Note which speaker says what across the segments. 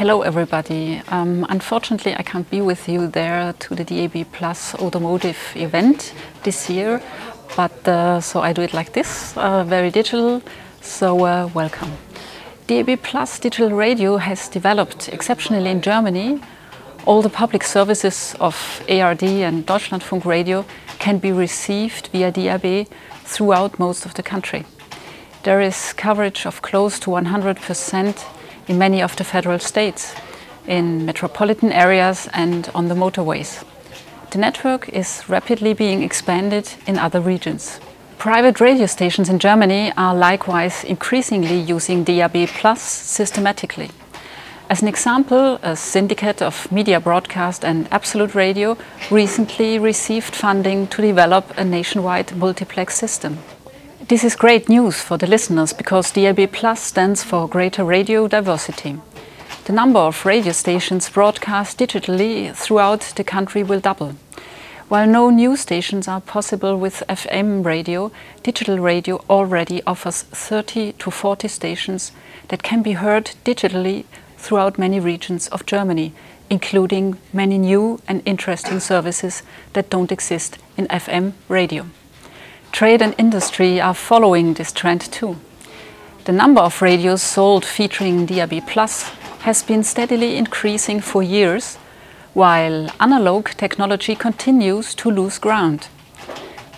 Speaker 1: Hello everybody. Um, unfortunately I can't be with you there to the DAB Plus automotive event this year, but uh, so I do it like this, uh, very digital, so uh, welcome. DAB Plus digital radio has developed exceptionally in Germany. All the public services of ARD and Deutschlandfunk radio can be received via DAB throughout most of the country. There is coverage of close to 100% in many of the federal states, in metropolitan areas and on the motorways. The network is rapidly being expanded in other regions. Private radio stations in Germany are likewise increasingly using DAB Plus systematically. As an example, a syndicate of media broadcast and Absolut Radio recently received funding to develop a nationwide multiplex system. This is great news for the listeners because DAB Plus stands for greater radio diversity. The number of radio stations broadcast digitally throughout the country will double. While no new stations are possible with FM radio, digital radio already offers 30 to 40 stations that can be heard digitally throughout many regions of Germany, including many new and interesting services that don't exist in FM radio. Trade and industry are following this trend too. The number of radios sold featuring DAB Plus has been steadily increasing for years, while analog technology continues to lose ground.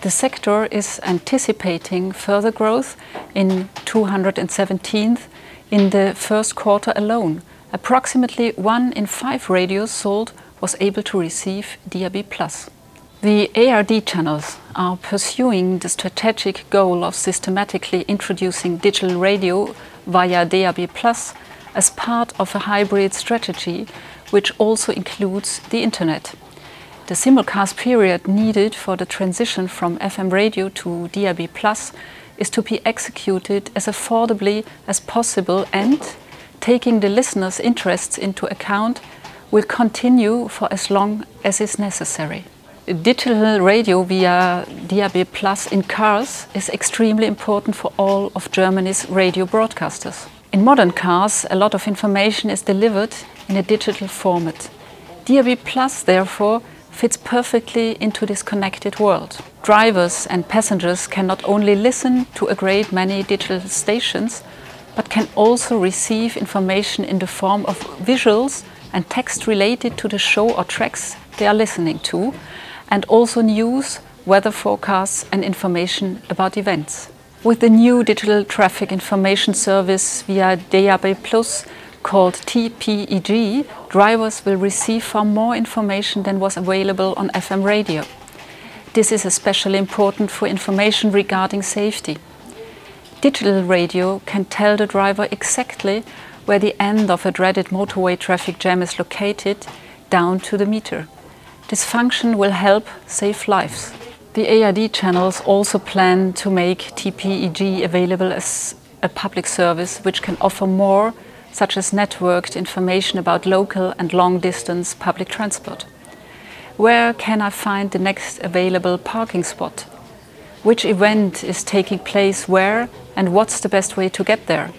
Speaker 1: The sector is anticipating further growth in 217th in the first quarter alone. Approximately one in five radios sold was able to receive DAB+. The ARD channels are pursuing the strategic goal of systematically introducing digital radio via DAB Plus as part of a hybrid strategy which also includes the internet. The simulcast period needed for the transition from FM radio to DAB Plus is to be executed as affordably as possible and, taking the listener's interests into account, will continue for as long as is necessary digital radio via DAB Plus in cars is extremely important for all of Germany's radio broadcasters. In modern cars, a lot of information is delivered in a digital format. DAB Plus, therefore, fits perfectly into this connected world. Drivers and passengers can not only listen to a great many digital stations, but can also receive information in the form of visuals and text related to the show or tracks they are listening to, and also news, weather forecasts and information about events. With the new digital traffic information service via DAB Plus called TPEG, drivers will receive far more information than was available on FM radio. This is especially important for information regarding safety. Digital radio can tell the driver exactly where the end of a dreaded motorway traffic jam is located, down to the meter. This function will help save lives. The ARD channels also plan to make TPEG available as a public service which can offer more, such as networked information about local and long distance public transport. Where can I find the next available parking spot? Which event is taking place where and what's the best way to get there?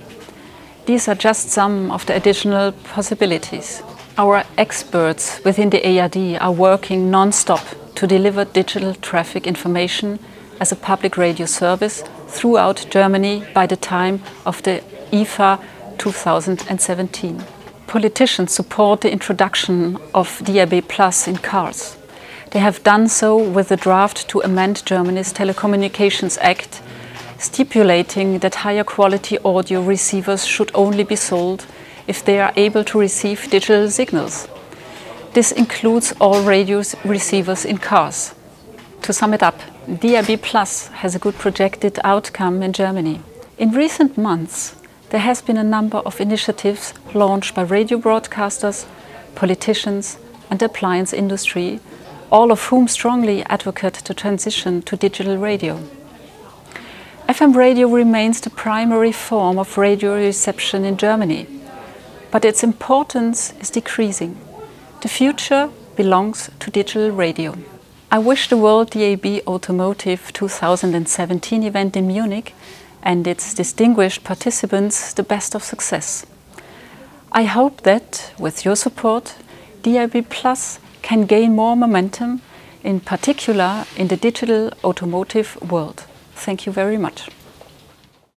Speaker 1: These are just some of the additional possibilities. Our experts within the ARD are working non-stop to deliver digital traffic information as a public radio service throughout Germany by the time of the IFA 2017. Politicians support the introduction of DAB Plus in cars. They have done so with the draft to amend Germany's Telecommunications Act, stipulating that higher quality audio receivers should only be sold if they are able to receive digital signals. This includes all radio receivers in cars. To sum it up, DAB Plus has a good projected outcome in Germany. In recent months, there has been a number of initiatives launched by radio broadcasters, politicians and appliance industry, all of whom strongly advocate the transition to digital radio. FM radio remains the primary form of radio reception in Germany but its importance is decreasing. The future belongs to digital radio. I wish the WorldDAB Automotive 2017 event in Munich and its distinguished participants the best of success. I hope that with your support, DAB Plus can gain more momentum, in particular in the digital automotive world. Thank you very much.